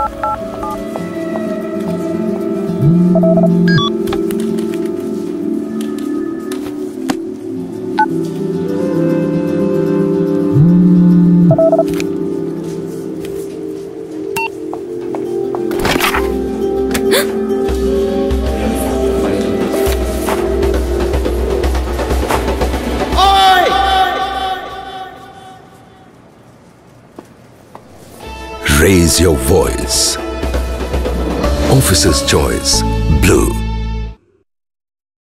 うん? Raise your voice. Officer's Choice Blue.